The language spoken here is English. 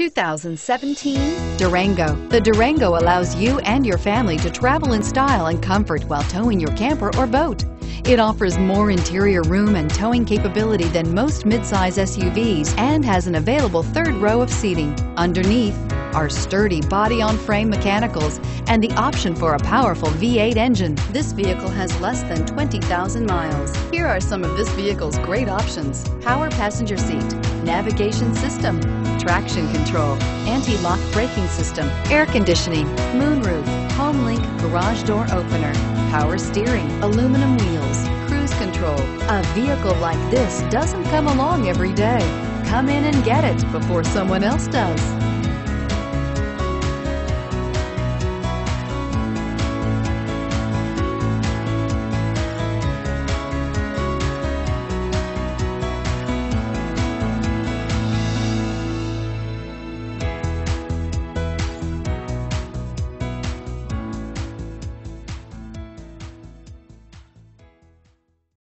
2017 Durango. The Durango allows you and your family to travel in style and comfort while towing your camper or boat. It offers more interior room and towing capability than most midsize SUVs and has an available third row of seating. Underneath are sturdy body-on-frame mechanicals and the option for a powerful V8 engine. This vehicle has less than 20,000 miles. Here are some of this vehicle's great options. Power passenger seat, navigation system, traction control, anti-lock braking system, air conditioning, moonroof, home link garage door opener, power steering, aluminum wheels, cruise control. A vehicle like this doesn't come along every day. Come in and get it before someone else does.